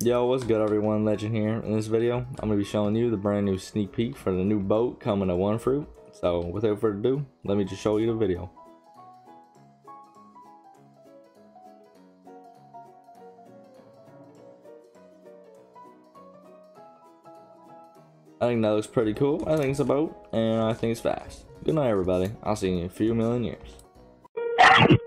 Yo, what's good everyone? Legend here. In this video, I'm going to be showing you the brand new sneak peek for the new boat coming to One Fruit. So, without further ado, let me just show you the video. I think that looks pretty cool. I think it's a boat, and I think it's fast. Good night, everybody. I'll see you in a few million years.